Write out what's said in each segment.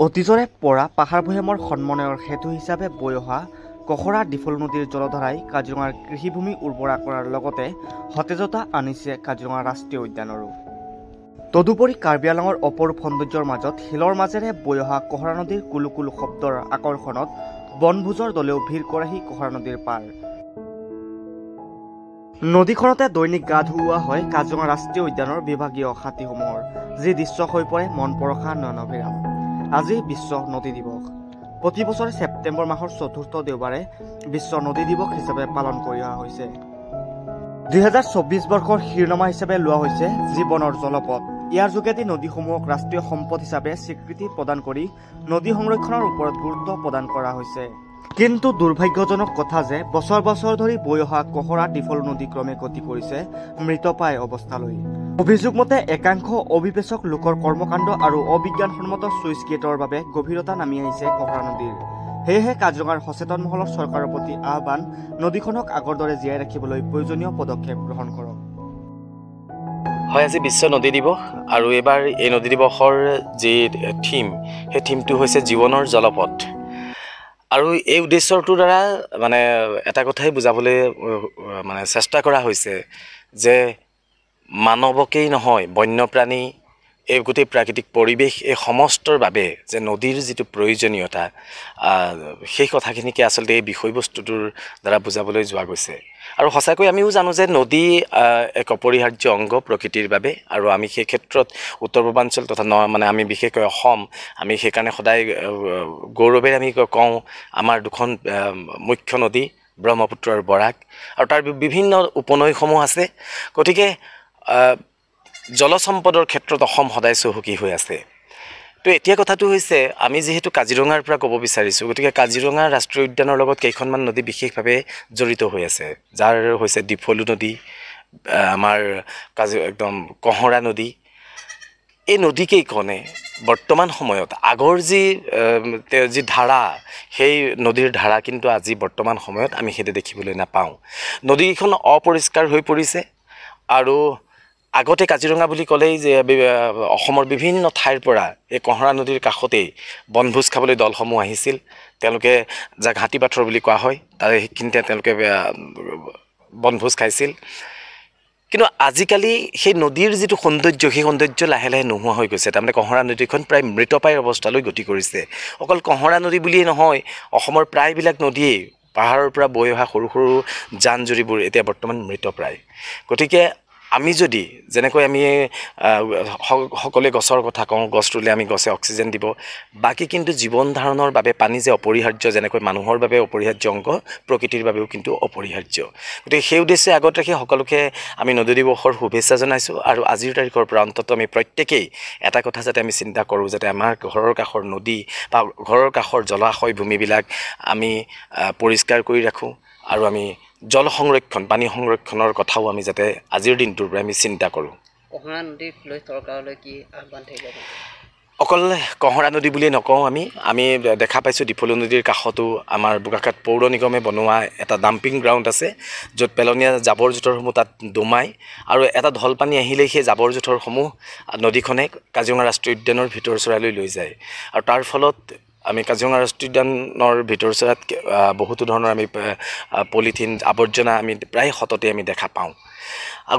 অতীজৰে পৰা পাহাৰ ভৈয়ামৰ সন্মানৰ সেতু হিচাপে বৈ অহা কখৰা ডিফল নদীৰ জলধাৰাই কাজিৰঙাৰ কৃষিভূমি উৰ্বৰা কৰাৰ লগতে সতেজতা আনিছে কাজিৰঙা ৰাষ্ট্ৰীয় উদ্যানৰো। তদুপৰি কাৰ্বি আংলঙৰ অপৰূপ সৌন্দৰ্যৰ মাজত শিলৰ মাজেৰে বৈ অহা কহৰা নদীৰ কুলু কুলু শব্দৰ আকৰ্ষণত বনভোজৰ দলেও ভিৰ কৰেহি কহৰা নদীৰ পাৰ। নদীখনতে দৈনিক গা ধুওৱা হয় কাজিৰঙা ৰাষ্ট্ৰীয় উদ্যানৰ বিভাগীয় হাতীসমূহৰ যি দৃশ্য হৈ পৰে মন পৰশা নয়নভিৰাম আজি বিশ্ব নদী দিৱস। প্ৰতি বছৰে ছেপ্টেম্বৰ মাহৰ চতুৰ্থ দেওবাৰে বিশ্ব নদী দিৱস হিচাপে পালন কৰি অহা হৈছে। দুহেজাৰ চৌব্বিছ বৰ্ষৰ শিৰোনামা হিচাপে লোৱা হৈছে জীৱনৰ জলপথ। ইয়াৰ যোগেদি নদীসমূহক ৰাষ্ট্ৰীয় সম্পদ হিচাপে স্বীকৃতি প্ৰদান কৰি নদী সংৰক্ষণৰ ওপৰত গুৰুত্ব প্ৰদান কৰা হৈছে। কিন্তু দুৰ্ভাগ্যজনক কথা যে বছৰ বছৰ ধৰি বৈ অহা কহৰা ডিফল নদী ক্ৰমে গতি কৰিছে মৃতপ্ৰায় অৱস্থালৈ। অভিযোগ মতে একাংশ অবিবেচক লোকৰ কৰ্মকাণ্ড আৰু অবিজ্ঞানসন্মত চুইচ গেটৰ বাবে গভীৰতা নামি আহিছে কহৰা নদীৰ। সেয়েহে কাজিৰঙাৰ সচেতন মহলৰ চৰকাৰৰ প্ৰতি আহ্বান নদীখনক আগৰ দৰে জীয়াই ৰাখিবলৈ প্ৰয়োজনীয় পদক্ষেপ গ্ৰহণ কৰক। হয় আজি বিশ্ব নদী দিৱস আৰু এইবাৰ এই নদী দিৱসৰ যি থিম সেই থিমটো হৈছে জীৱনৰ জলপথ। আৰু এই উদ্দেশ্যটোৰ দ্বাৰা মানে এটা কথাই বুজাবলৈ মানে চেষ্টা কৰা হৈছে যে মানৱকেই নহয় বন্যপ্ৰাণী এই গোটেই প্ৰাকৃতিক পৰিৱেশ এই সমস্তৰ বাবে যে নদীৰ যিটো প্ৰয়োজনীয়তা সেই কথাখিনিকে আচলতে এই বিষয়বস্তুটোৰ দ্বাৰা বুজাবলৈ যোৱা গৈছে। আৰু সঁচাকৈ আমিও জানো যে নদী এক অপৰিহাৰ্য অংগ প্ৰকৃতিৰ বাবে আৰু আমি সেই ক্ষেত্ৰত উত্তৰ পূৰ্বাঞ্চল তথা ন মানে আমি বিশেষকৈ অসম আমি সেইকাৰণে সদায় গৌৰৱেৰে আমি কওঁ আমাৰ দুখন মুখ্য নদী ব্ৰহ্মপুত্ৰ আৰু বৰাক। আৰু তাৰ বিভিন্ন উপনৈসমূহ আছে। গতিকে জলসম্পদৰ ক্ষেত্ৰত অসম সদায় চহকী হৈ আছে। তো এতিয়া কথাটো হৈছে আমি যিহেতু কাজিৰঙাৰ পৰা ক'ব বিচাৰিছোঁ গতিকে কাজিৰঙা ৰাষ্ট্ৰীয় উদ্যানৰ লগত কেইখনমান নদী বিশেষভাৱে জড়িত হৈ আছে। যাৰ হৈছে ডিফলু নদী আমাৰ কাজি একদম কহৰা নদী। এই নদীকেইখনে বৰ্তমান সময়ত আগৰ যি যি ধাৰা সেই নদীৰ ধাৰা কিন্তু আজি বৰ্তমান সময়ত আমি সেইটো দেখিবলৈ নাপাওঁ। নদীকেইখন অপৰিষ্কাৰ হৈ পৰিছে আৰু আগতে কাজিৰঙা বুলি ক'লেই যে অসমৰ বিভিন্ন ঠাইৰ পৰা এই কঁহৰা নদীৰ কাষতেই বনভোজ খাবলৈ দলসমূহ আহিছিল। তেওঁলোকে যাক হাতী পাথৰ বুলি কোৱা হয় তাৰে সেইখিনিতে তেওঁলোকে বনভোজ খাইছিল। কিন্তু আজিকালি সেই নদীৰ যিটো সৌন্দৰ্য সেই সৌন্দৰ্য লাহে লাহে নোহোৱা হৈ গৈছে। তাৰমানে কঁহৰা নদীখন প্ৰায় মৃতপায় অৱস্থালৈ গতি কৰিছে। অকল কঁহৰা নদী বুলিয়েই নহয় অসমৰ প্ৰায়বিলাক নদীয়েই পাহাৰৰ পৰা বৈ অহা সৰু সৰু জান জুৰিবোৰ এতিয়া বৰ্তমান মৃতপ্ৰায় গতিকে আমি যদি যেনেকৈ আমি সকলোৱে গছৰ কথা কওঁ গছ ৰুলে আমি গছে অক্সিজেন দিব বাকী কিন্তু জীৱন ধাৰণৰ বাবে পানী যে অপৰিহাৰ্য যেনেকৈ মানুহৰ বাবে অপৰিহাৰ্য অংগ প্ৰকৃতিৰ বাবেও কিন্তু অপৰিহাৰ্য। গতিকে সেই উদ্দেশ্যে আগত ৰাখি সকলোকে আমি নদী দিৱসৰ শুভেচ্ছা জনাইছোঁ আৰু আজিৰ তাৰিখৰ পৰা অন্তত আমি প্ৰত্যেকেই এটা কথা যাতে আমি চিন্তা কৰোঁ যাতে আমাৰ ঘৰৰ কাষৰ নদী বা ঘৰৰ কাষৰ জলাশয় ভূমিবিলাক আমি পৰিষ্কাৰ কৰি ৰাখোঁ আৰু আমি জল সংৰক্ষণ পানী সংৰক্ষণৰ কথাও আমি যাতে আজিৰ দিনটোৰ পৰা আমি চিন্তা কৰোঁ। কহৰা নদীক লৈ চৰকাৰলৈ কি আহ্বান থাকিব অকল কহৰা নদী বুলিয়ে নকওঁ আমি আমি দেখা পাইছোঁ ডিফলু নদীৰ কাষতো আমাৰ বোকাখাট পৌৰ নিগমে বনোৱা এটা ডাম্পিং গ্ৰাউণ্ড আছে য'ত পেলনীয়া জাবৰ জোঁথৰসমূহ তাত দমাই আৰু এটা ঢল পানী আহিলেই সেই জাবৰ জোঁথৰসমূহ নদীখনে কাজিৰঙা ৰাষ্ট্ৰীয় উদ্যানৰ ভিতৰ চৰাইলৈ লৈ যায়। আৰু তাৰ ফলত আমি কাজিৰঙা ৰাষ্ট্ৰীয় উদ্যানৰ ভিতৰচৰাত বহুতো ধৰণৰ আমি পলিথিন আৱৰ্জনা আমি প্ৰায় সততে আমি দেখা পাওঁ।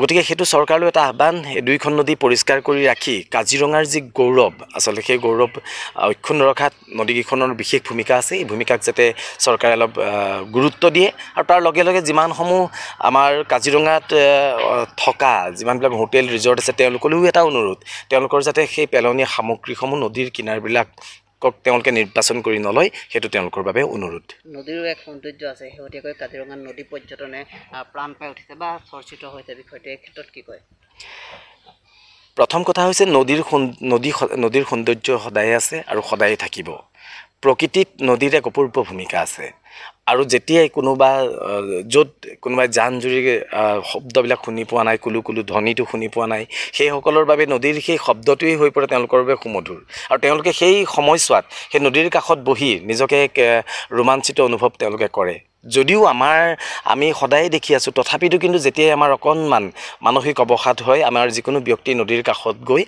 গতিকে সেইটো চৰকাৰলৈ এটা আহ্বান এই দুইখন নদী পৰিষ্কাৰ কৰি ৰাখি কাজিৰঙাৰ যি গৌৰৱ আচলতে সেই গৌৰৱ অক্ষুণ্ণ ৰখাত নদীকেইখনৰ বিশেষ ভূমিকা আছে। এই ভূমিকাক যাতে চৰকাৰে অলপ গুৰুত্ব দিয়ে আৰু তাৰ লগে লগে যিমানসমূহ আমাৰ কাজিৰঙাত থকা যিমানবিলাক হোটেল ৰিজৰ্ট আছে তেওঁলোকলৈও এটা অনুৰোধ। তেওঁলোকৰ যাতে সেই পেলনীয়া সামগ্ৰীসমূহ নদীৰ কিনাৰবিলাক তেওঁলোকে নিৰ্বাচন কৰি নলয় সেইটো তেওঁলোকৰ বাবে অনুৰোধ। নদীৰো এক সৌন্দৰ্য আছে শেহতীয়াকৈ কাজিৰঙাত নদী পৰ্যটনে প্ৰাণ পাই উঠিছে বা চৰ্চিত হৈছে বিষয়টো এই ক্ষেত্ৰত কি কয়? প্ৰথম কথা হৈছে নদীৰ নদী নদীৰ সৌন্দৰ্য সদায়ে আছে আৰু সদায়ে থাকিব। প্ৰকৃতিত নদীৰ এক অপূৰ্ব ভূমিকা আছে। আৰু যেতিয়াই কোনোবা য'ত কোনোবাই জান জুৰি শব্দবিলাক শুনি পোৱা নাই কুলু কুলু ধ্বনিটো শুনি পোৱা নাই সেইসকলৰ বাবে নদীৰ সেই শব্দটোৱেই হৈ পৰে তেওঁলোকৰ বাবে সুমধুৰ। আৰু তেওঁলোকে সেই সময়ছোৱাত সেই নদীৰ কাষত বহি নিজকে এক ৰোমাঞ্চিত অনুভৱ তেওঁলোকে কৰে। যদিও আমাৰ আমি সদায় দেখি আছোঁ তথাপিতো কিন্তু যেতিয়াই আমাৰ অকণমান মানসিক অৱসাদ হয় আমাৰ যিকোনো ব্যক্তি নদীৰ কাষত গৈ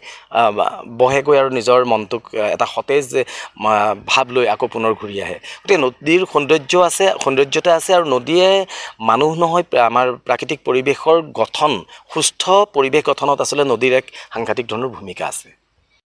বহেগৈ আৰু নিজৰ মনটোক এটা সতেজ ভাৱ লৈ আকৌ পুনৰ ঘূৰি আহে। গতিকে নদীৰ সৌন্দৰ্য আছে সৌন্দৰ্যতা আছে আৰু নদীয়ে মানুহ নহয় আমাৰ প্ৰাকৃতিক পৰিৱেশৰ গঠন সুস্থ পৰিৱেশ গঠনত আচলতে নদীৰ এক সাংঘাতিক ধৰণৰ ভূমিকা আছে।